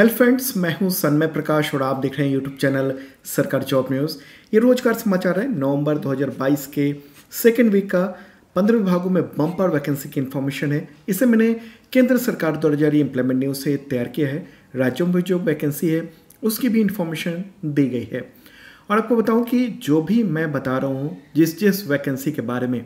Hello friends मैं हूँ सन्मय प्रकाश और आप देख रहे हैं YouTube channel Sarkar job news ये रोज़गार समाचार है नवंबर 2022 के सेकेंड वीक का। पंद्रह विभागों में बम्पर वैकेंसी की इन्फॉर्मेशन है। इसे मैंने केंद्र सरकार द्वारा जारी इंप्लीमेंट न्यूज़ से तैयार किया है। राज्यों में जो वैकेंसी है, उसकी भी इन्फॉर्मेशन दी गई है। और आपको बताऊँ कि जो भी मैं बता रहा हूँ, जिस जिस वैकेंसी के बारे में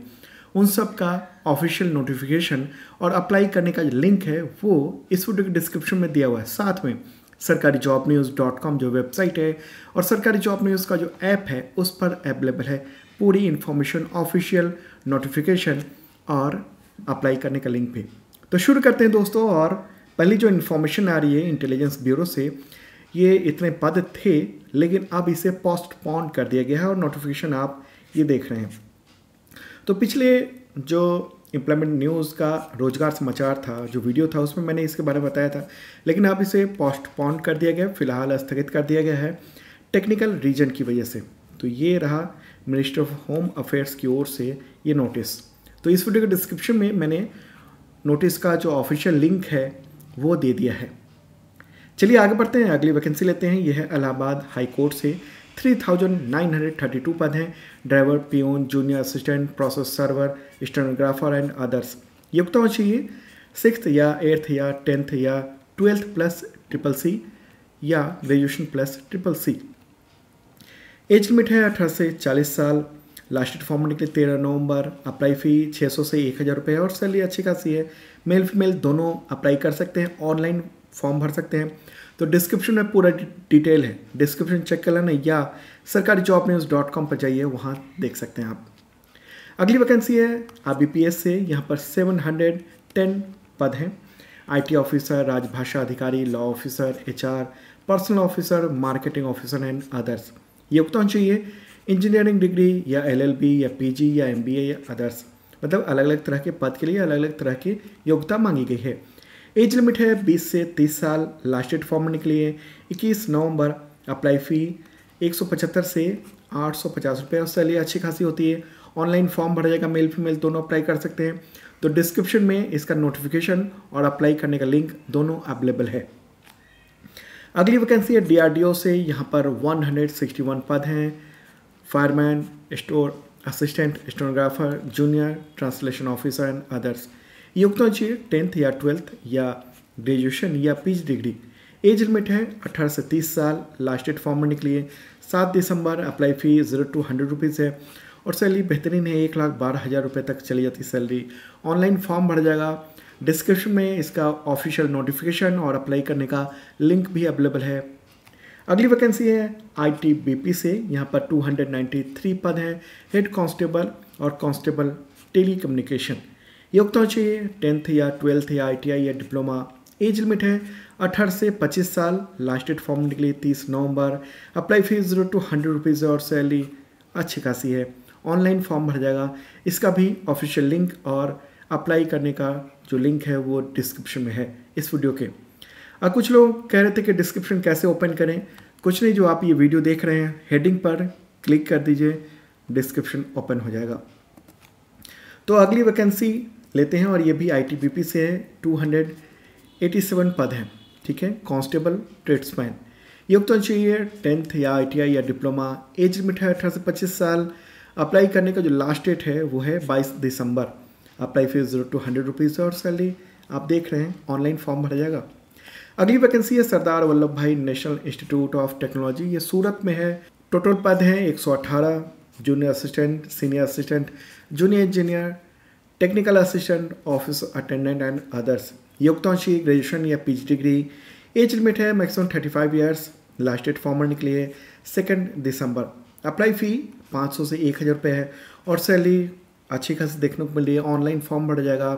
उन सब का ऑफिशियल नोटिफिकेशन और अप्लाई करने का लिंक है, वो इस वीडियो के डिस्क्रिप्शन में दिया हुआ है। साथ में, Sarkari job news dot com जो वेबसाइट है और सरकारी जॉब न्यूज़ का जो ऐप है, उस पर अवेलेबल है पूरी इन्फॉर्मेशन ऑफिशियल नोटिफिकेशन और अप्लाई करने का लिंक भी। तो शुरू करते हैं दोस्तों और पहली जो इन्फॉर्मेशन आ रही है इंटेलिजेंस ब्यूरो से, ये इतने पद थे, लेकिन अब इसे पोस्टपोन कर दिया गया है और नोटिफिकेशन आप ये देख रहे हैं। तो पिछले जो इम्प्लीमेंट न्यूज़ का रोज़गार समाचार था, जो वीडियो था, उसमें मैंने इसके बारे में बताया था। लेकिन अब इसे पोस्टपोन कर दिया गया, फ़िलहाल स्थगित कर दिया गया है टेक्निकल रीजन की वजह से। तो ये रहा मिनिस्टर ऑफ़ होम अफेयर्स की ओर से ये नोटिस तो इस वीडियो के डिस्क्रिप्शन में मैंने नोटिस का जो ऑफिशियल लिंक है, वो दे दिया है। चलिए आगे बढ़ते हैं, अगली वैकेंसी लेते हैं। यह है इलाहाबाद हाई कोर्ट से 3,932 पद हैं। Driver peon junior assistant process server stenographer and others. योग्यता होना चाहिए सिक्स या एट्थ या टेंथ या ट्वेल्थ प्लस ट्रिपल सी या graduation plus triple C. Age limit है अठारह से चालीस साल। लास्ट डेट फॉर्म निकले तेरह नवंबर। अप्लाई फ़ी छः सौ से एक हज़ार रुपये और सैलरी अच्छी खासी है। मेल फीमेल दोनों अप्लाई कर सकते हैं। ऑनलाइन फॉर्म भर सकते हैं। तो डिस्क्रिप्शन में पूरा डिटेल है। डिस्क्रिप्शन चेक कर लेना या सरकारी जॉब न्यूज़ डॉट कॉम पर जाइए, वहाँ देख सकते हैं आप। अगली वैकेंसी है आर बी पी एस से, यहाँ पर सेवन हंड्रेड टेन पद हैं। आई टी ऑफिसर राजभाषा अधिकारी law officer H R personnel officer marketing officer and others योग्यता होनी चाहिए। इंजीनियरिंग डिग्री या एल एल बी या पी जी या एम बी ए या अदर्स मतलब अलग अलग तरह के पद के लिए अलग अलग तरह की योग्यता मांगी गई है। एज लिमिट है 20 से 30 साल, लास्ट डेट फॉर्म भरने के लिए 21 नवंबर अप्लाई फ़ी एक सौ पचहत्तर से आठ सौ पचास रुपये और अच्छी खासी होती है। ऑनलाइन फॉर्म भरा जाएगा मेल फीमेल दोनों अप्लाई कर सकते हैं। तो डिस्क्रिप्शन में इसका नोटिफिकेशन और अप्लाई करने का लिंक दोनों अवेलेबल है। अगली वैकेंसी है डीआरडीओ से। यहाँ पर 161 पद हैं। Fireman store assistant stenographer junior translation officer and others योग्यता चाहिए टेंथ या ट्वेल्थ या ग्रेजुएशन या पीच डिग्री। एज लिमिट है 18 से 30 साल, लास्ट डेट फॉर्म भरने के लिए सात दिसंबर, apply fee zero to hundred rupees है और सैलरी बेहतरीन है, एक लाख बारह हज़ार रुपये तक चली जाती सैलरी। ऑनलाइन फॉर्म भर जाएगा। डिस्क्रिप्शन में इसका ऑफिशियल नोटिफिकेशन और अप्लाई करने का लिंक भी अवेलेबल है। अगली वैकेंसी है आईटीबीपी से। यहाँ पर 293 पद हैं। हेड कांस्टेबल और कांस्टेबल टेली कम्युनिकेशन योग्यता चाहिए। टेंथ या ट्वेल्थ या आईटीआई या डिप्लोमा। एज लिमिट है अठारह से पच्चीस साल। लास्ट डेट फॉर्म निकली तीस नवंबर। Apply fees zero to hundred rupees और सैलरी अच्छी खासी है। ऑनलाइन फॉर्म भर जाएगा। इसका भी ऑफिशियल लिंक और अप्लाई करने का जो लिंक है वो डिस्क्रिप्शन में है इस वीडियो के। अब कुछ लोग कह रहे थे कि डिस्क्रिप्शन कैसे ओपन करें। कुछ नहीं, जो आप ये वीडियो देख रहे हैं, हेडिंग पर क्लिक कर दीजिए, डिस्क्रिप्शन ओपन हो जाएगा। तो अगली वैकेंसी लेते हैं और ये भी आई से है 287 पद हैं, ठीक है? कांस्टेबल ट्रेड्समैन युक्त तो चाहिए टेंथ या आईटीआई या डिप्लोमा एज लिमिट है अठारह से पच्चीस साल. अप्लाई करने का जो लास्ट डेट है, वो है 22 दिसंबर. Apply fees zero to hundred rupees और सैलरी आप देख रहे हैं ऑनलाइन फॉर्म भरा जाएगा. अगली वैकेंसी है सरदार वल्लभ भाई नेशनल इंस्टीट्यूट ऑफ़ टेक्नोलॉजी ये सूरत में है. टोटल पद हैं 118 junior assistant senior assistant junior engineer technical assistant office attendant and others योग्यतांशी graduation या पीजी डिग्री एज लिमिट है maximum thirty five years last date former निकली है सेकेंड दिसंबर अप्लाई फ़ी पाँच सौ से एक हज़ार रुपये है और सैलरी अच्छी खासी देखने को मिल रही है। ऑनलाइन फॉर्म भर जाएगा।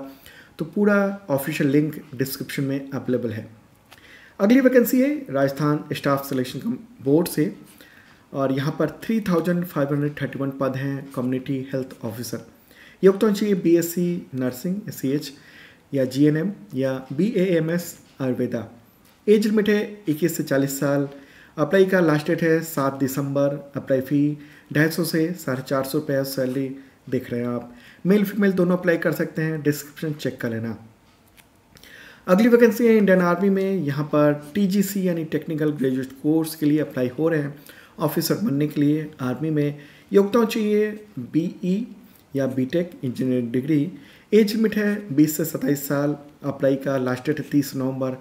तो पूरा ऑफिशियल लिंक डिस्क्रिप्शन में अवेलेबल है। अगली वैकेंसी है राजस्थान स्टाफ सिलेक्शन बोर्ड से। और यहाँ पर three thousand five hundred thirty one पद हैं कम्युनिटी हेल्थ ऑफिसर योग्यता चाहिए B S C nursing C H या जी एन एम या B A M S Ayurveda age limit है इक्कीस से चालीस साल. अप्लाई का लास्ट डेट है सात दिसंबर. अप्लाई फ़ी ढाई सौ से साढ़े चार सौ रुपये सैलरी देख रहे हैं आप. मेल फीमेल दोनों अप्लाई कर सकते हैं. डिस्क्रिप्शन चेक कर लेना. अगली वैकेंसी है इंडियन आर्मी में. यहाँ पर टीजीसी यानी टेक्निकल ग्रेजुएट कोर्स के लिए अप्लाई हो रहे हैं. ऑफिसर बनने के लिए आर्मी में. योग्यता चाहिए बीई या BTech engineering degree age limit है 20 से 27 साल अप्लाई का लास्ट डेट है तीस नवंबर।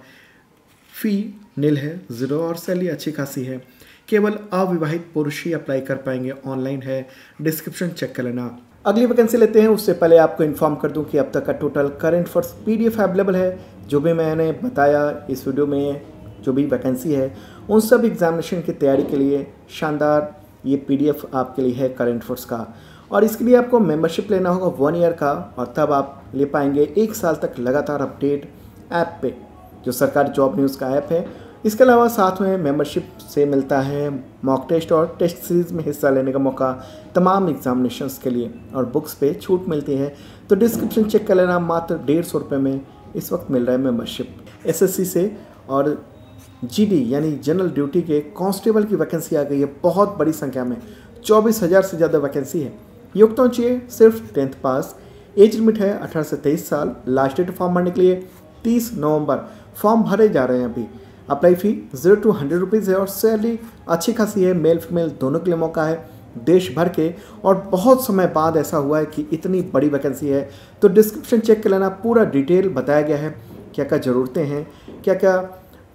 फ़ी नील है ज़ीरो और सैलरी अच्छी खासी है। केवल अविवाहित पुरुष ही अप्लाई कर पाएँगे ऑनलाइन है। डिस्क्रिप्शन चेक कर लेना। अगली वैकेंसी लेते हैं, उससे पहले आपको इन्फॉर्म कर दूँ कि अब तक का टोटल करंट फॉर्स पीडीएफ अवेलेबल है। जो भी मैंने बताया इस वीडियो में, जो भी वैकेंसी है, उन सब एग्जामिनेशन की तैयारी के लिए शानदार ये पीडीएफ आपके लिए है करंट फोर्स का। और इसके लिए आपको मेंबरशिप लेना होगा वन ईयर का, और तब आप ले पाएँगे एक साल तक लगातार अपडेट ऐप पे, जो सरकारी जॉब न्यूज़ का ऐप है। इसके अलावा साथ में मेंबरशिप से मिलता है मॉक टेस्ट और टेस्ट सीरीज़ में हिस्सा लेने का मौका तमाम एग्जामिनेशंस के लिए, और बुक्स पे छूट मिलती है। तो डिस्क्रिप्शन चेक कर लेना, मात्र डेढ़ सौ रुपये में इस वक्त मिल रहा है मेंबरशिप एसएससी से और जीडी यानी जनरल ड्यूटी के कांस्टेबल की वैकेंसी आ गई है, बहुत बड़ी संख्या में। चौबीस हज़ार से ज़्यादा वैकेंसी है। योग्यता चाहिए सिर्फ़ टेंथ पास। एज लिमिट है अठारह से तेईस साल। लास्ट डेट फॉर्म भरने के लिए तीस नवंबर। फॉर्म भरे जा रहे हैं अभी। Apply fee zero to hundred rupees है और सैलरी अच्छी खासी है। मेल फीमेल दोनों के लिए मौका है देश भर के। और बहुत समय बाद ऐसा हुआ है कि इतनी बड़ी वैकेंसी है। तो डिस्क्रिप्शन चेक कर लेना पूरा डिटेल बताया गया है। क्या क्या ज़रूरतें हैं? क्या क्या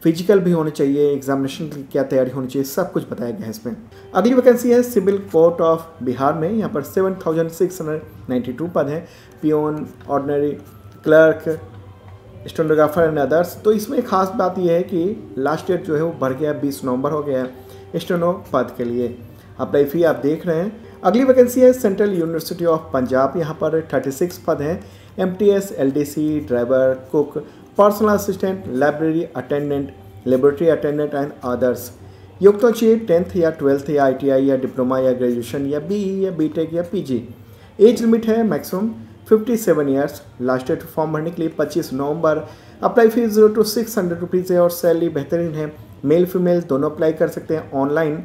फ़िज़िकल भी होने चाहिए एग्जामिनेशन की क्या तैयारी होनी चाहिए, सब कुछ बताया गया है इसमें। अगली वैकेंसी है सिविल कोर्ट ऑफ़ बिहार में, यहाँ पर seven thousand six hundred ninety two पद हैं। Peon ordinary clerk stenographer and others तो इसमें खास बात यह है कि लास्ट डेट जो है वो बढ़ गया, बीस नवंबर हो गया है स्टोनो पद के लिए। अप्लाई फ़ी आप देख रहे हैं। अगली वैकेंसी है सेंट्रल यूनिवर्सिटी ऑफ़ पंजाब, यहाँ पर थर्टी सिक्स पद हैं। M T S L D C driver cook personal assistant library attendant laboratory attendant and others योग्यता चाहिए टेंथ या ट्वेल्थ या आईटीआई या डिप्लोमा या ग्रेजुएशन या बीई या बीटेक या पीजी एज लिमिट है maximum 57 years last date form भरने के लिए 25 नवंबर. Apply fees zero to six hundred rupees है और सैलरी बेहतरीन है. मेल फीमेल दोनों अप्लाई कर सकते हैं ऑनलाइन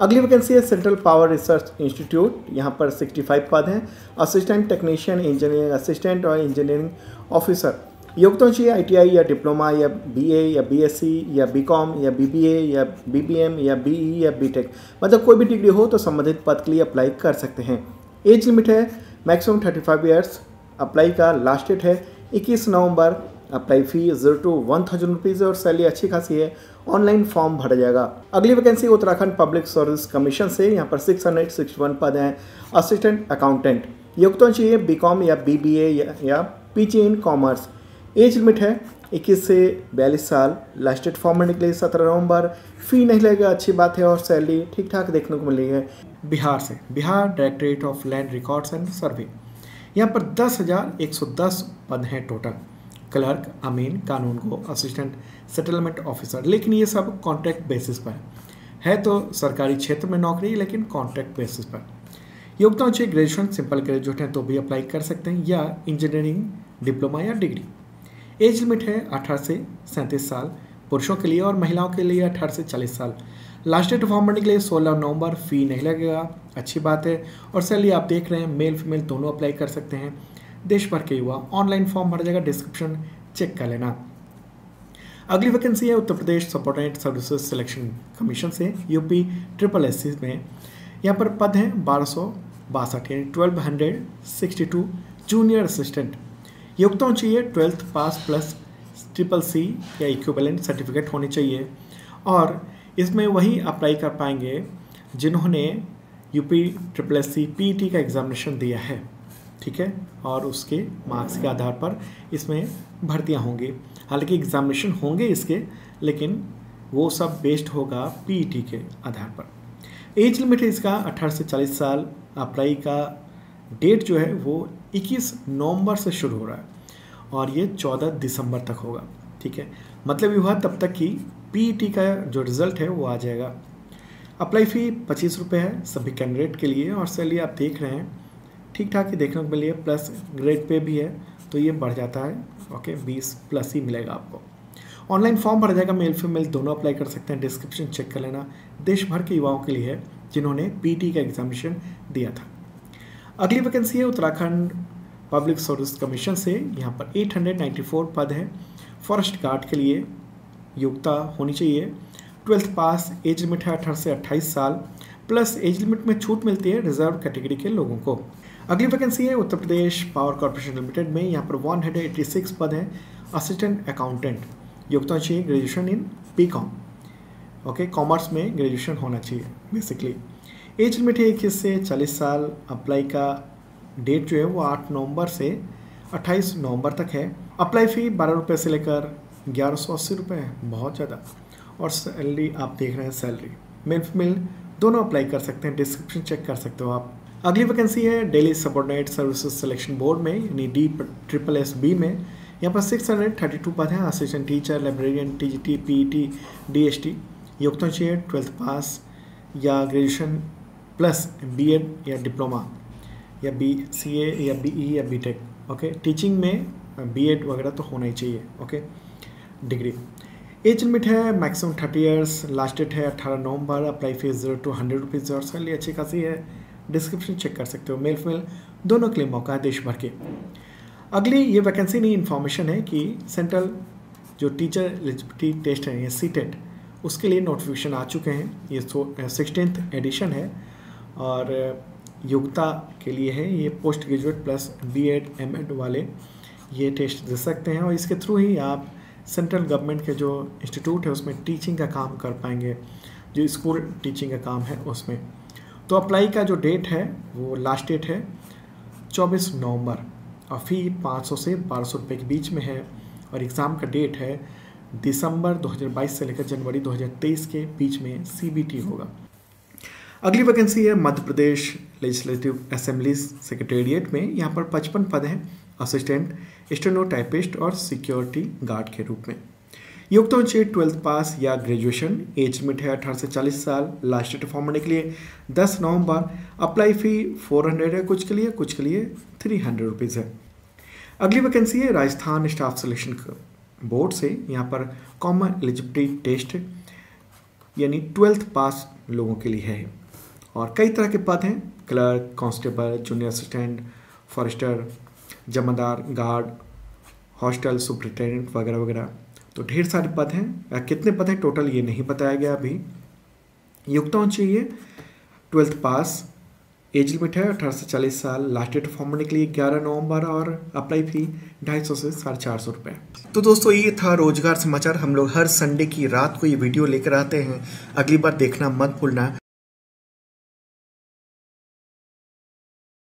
अगली वैकेंसी है सेंट्रल पावर रिसर्च इंस्टीट्यूट यहाँ पर 65 पद हैं. असिस्टेंट टेक्नीशियन इंजीनियरिंग असिस्टेंट और इंजीनियरिंग ऑफिसर चाहिए आईटीआई या डिप्लोमा या बीए या बीएससी या बीकॉम या बीबीए या बीबीएम या बीई या बीटेक मतलब कोई भी डिग्री हो तो संबंधित पद के लिए अप्लाई कर सकते हैं। एज लिमिट है maximum thirty five years apply का लास्ट डेट है इक्कीस नवंबर apply fee zero to one thousand rupees और सैलरी अच्छी खासी है ऑनलाइन फॉर्म भरा जाएगा। अगली vacancy Uttarakhand public service commission से यहाँ पर सिक्स हंड्रेड सिक्सटी वन पद हैं असिस्टेंट अकाउंटेंट योग्यता चाहिए बीकॉम या बीबीए या, या PG in commerce age limit है। इक्कीस से बयालीस साल। लास्ट डेट फॉर्म भरने के सत्रह नवंबर। फ़ी नहीं लगेगा, अच्छी बात है और सैलरी ठीक ठाक देखने को मिली है। बिहार से। Bihar directorate of land records and survey यहाँ पर दस हज़ार एक सौ दस पद हैं टोटल क्लर्क अमीन कानून को असिस्टेंट सेटलमेंट ऑफिसर लेकिन ये सब कॉन्ट्रैक्ट बेसिस पर है। तो सरकारी क्षेत्र में नौकरी, लेकिन कॉन्ट्रैक्ट बेसिस पर। योग्यता चाहिए ग्रेजुएशन सिंपल ग्रेजुएट हैं तो भी अप्लाई कर सकते हैं, या इंजीनियरिंग डिप्लोमा या डिग्री एज लिमिट है अठारह से सैंतीस साल पुरुषों के लिए और महिलाओं के लिए अठारह से चालीस साल। लास्ट डेट फॉर्म भरने के लिए सोलह नवंबर फ़ी नहीं लगेगा। अच्छी बात है। और सैलरी आप देख रहे हैं मेल फीमेल दोनों अप्लाई कर सकते हैं। देश भर के युवा ऑनलाइन फॉर्म भर जाएगा डिस्क्रिप्शन चेक कर लेना। अगली वैकेंसी है Uttar Pradesh subordinate services selection commission से यूपी ट्रिपल एससी में। यहाँ पर पद हैं बारह सौ बासठ, यानी twelve hundred sixty two junior assistant योग्यता चाहिए twelfth pass plus triple C या इक्विवेलेंट सर्टिफिकेट होनी चाहिए। और इसमें वही अप्लाई कर पाएँगे जिन्होंने UP triple S C P का एग्ज़ामिनेशन दिया है, ठीक है? और उसके मार्क्स के आधार पर इसमें भर्तियाँ होंगी। हालाँकि एग्ज़ामिनेशन होंगे इसके, लेकिन वो सब बेस्ड होगा पीईटी के आधार पर। एज लिमिट है इसका 18 से 40 साल, अप्लाई का डेट जो है वो 21 नवंबर से शुरू हो रहा है और ये 14 दिसंबर तक होगा, ठीक है? मतलब ये हुआ तब तक कि पीईटी का जो रिज़ल्ट है वो आ जाएगा। अप्लाई फ़ी पच्चीस रुपये है सभी कैंडिडेट के लिए और सैलरी आप देख रहे हैं ठीक ठाक ही देखने को मिली प्लस ग्रेड पे भी है तो ये बढ़ जाता है ओके बीस प्लस ही मिलेगा आपको। ऑनलाइन फॉर्म भर जाएगा मेल फीमेल दोनों अप्लाई कर सकते हैं डिस्क्रिप्शन चेक कर लेना। देश भर के युवाओं के लिए है जिन्होंने पीटी का एग्जामिनेशन दिया था। अगली वैकेंसी है उत्तराखंड पब्लिक सर्विस कमीशन से। यहाँ पर 894 पद हैं। फॉरेस्ट गार्ड के लिए योग्यता होनी चाहिए। ट्वेल्थ पास एज लिमिट है अठारह से अट्ठाईस साल। प्लस एज लिमिट में छूट मिलती है रिज़र्व कैटेगरी के लोगों को। अगली वैकेंसी है Uttar Pradesh power corporation limited में। यहाँ पर वन हंड्रेड एट्टी सिक्स पद हैं। असिस्टेंट अकाउंटेंट योग्यता चाहिए graduation in B com okay commerce में ग्रेजुएशन होना चाहिए बेसिकली एज लिमिट है इक्कीस से चालीस साल अप्लाई का डेट जो है वो आठ नवंबर से अट्ठाईस नवंबर तक है। अप्लाई फ़ी बारह रुपये से लेकर ग्यारह सौ अस्सी रुपये है, बहुत ज़्यादा। और सैलरी आप देख रहे हैं, सैलरी। मेल फीमेल दोनों अप्लाई कर सकते हैं, डिस्क्रिप्शन चेक कर सकते हो आप। अगली वैकेंसी है Delhi subordinate services selection board में, यानी डी ट्रिपल एस बी में। यहाँ पर सिक्स हंड्रेड थर्टी टू पद हैं, assistant teacher, librarian T G T P E T D S T योग्यता चाहिए, ट्वेल्थ पास या ग्रेजुएशन प्लस बी एड या डिप्लोमा या बी सी ए या बी ई या बी टेक ओके टीचिंग में बी एड वगैरह तो होना ही चाहिए ओके डिग्री एज लिमिट है maximum thirty years last date है अट्ठारह नवंबर apply fees zero two hundred rupees और सैलरी अच्छी खासी है डिस्क्रिप्शन चेक कर सकते हो मेल फीमेल दोनों के लिए मौका है देश भर के। अगली, ये वैकेंसी नहीं इन्फॉर्मेशन है कि सेंट्रल जो टीचर एलिजिबिलिटी टेस्ट है, या सी टेट उसके लिए नोटिफिकेशन आ चुके हैं, ये सिक्सटीन एडिशन है। और योग्यता के लिए है ये post graduate plus B ed M ed वाले ये टेस्ट दे सकते हैं और इसके थ्रू ही आप सेंट्रल गवर्नमेंट के जो इंस्टीट्यूट है उसमें टीचिंग का काम कर पाएँगे, जो स्कूल टीचिंग का काम है उसमें। तो अप्लाई का जो डेट है वो लास्ट डेट है 24 नवंबर और फ़ी 500 से बारह सौ रुपये के बीच में है और एग्ज़ाम का डेट है दिसंबर 2022 से लेकर जनवरी 2023 के बीच में सीबीटी होगा। अगली वैकेंसी है Madhya Pradesh legislative assembly secretariat में। यहाँ पर पचपन पद हैं असिस्टेंट स्टेनोटाइपिस्ट और सिक्योरिटी गार्ड के रूप में। युक्तों चाहिए ट्वेल्थ पास या ग्रेजुएशन एज लिमिट है अठारह से चालीस साल। लास्ट डेट फॉर्म होने के लिए दस नवंबर। अप्लाई फ़ी फोर हंड्रेड है कुछ के लिए, कुछ के लिए थ्री हंड्रेड रुपीज़ है। अगली वैकेंसी है राजस्थान स्टाफ सिलेक्शन बोर्ड से। यहाँ पर कॉमन एलिजिबिलिटी टेस्ट यानी ट्वेल्थ पास लोगों के लिए है। और कई तरह के पद हैं। Clerk, constable, junior assistant, forester, जमादार, गार्ड, हॉस्टल सुपरिटेंडेंट वगैरह वगैरह। तो ढेर सारे पद हैं। कितने पद हैं टोटल ये नहीं बताया गया अभी। युक्तों चाहिए। ट्वेल्थ पास। एज लिमिट है अठारह से चालीस साल। लास्ट डेट फॉर्म भरने के लिए ग्यारह नवंबर और अप्लाई फ़ी ढाई सौ से साढ़े चार सौ रुपये तो दोस्तों, ये था रोज़गार समाचार। हम लोग हर संडे की रात को ये वीडियो लेकर आते हैं। अगली बार देखना मत भूलना।